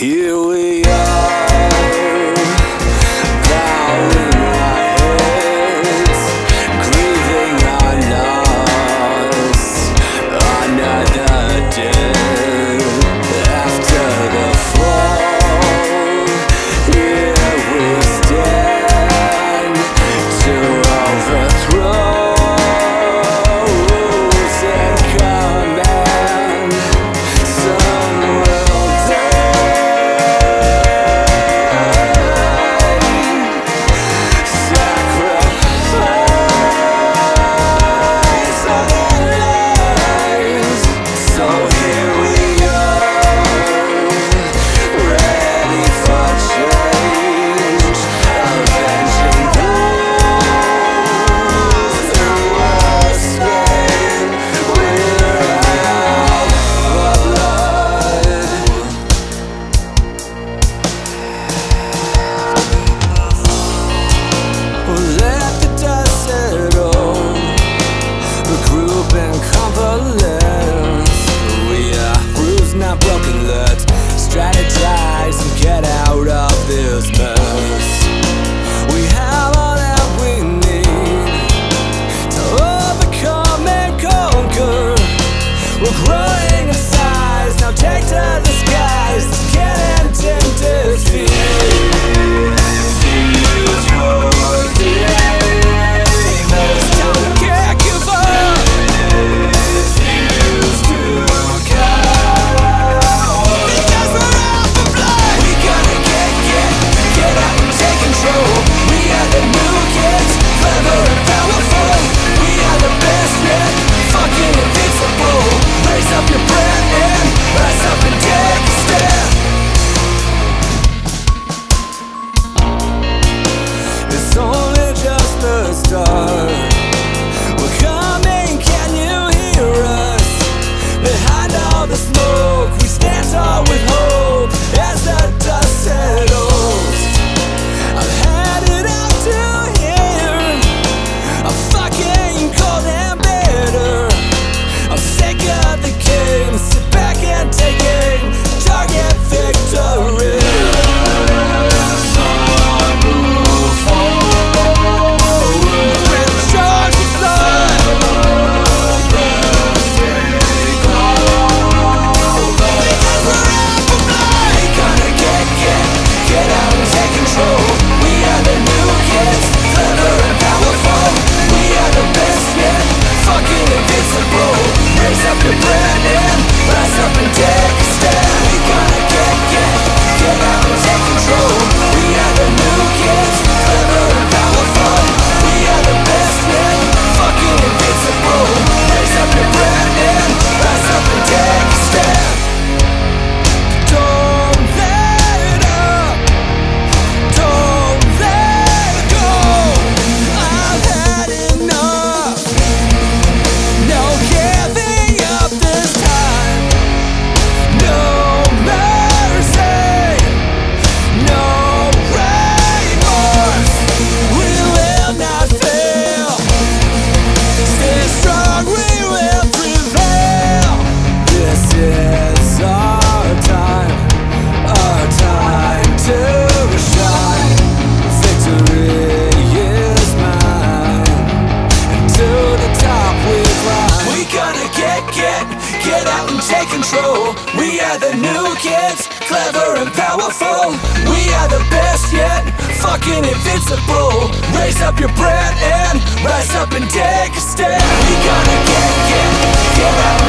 Here we are. stars control. We are the new kids, clever and powerful. We are the best yet, fucking invincible. Raise up your brand and rise up and take a stand. We gotta get, get, get out.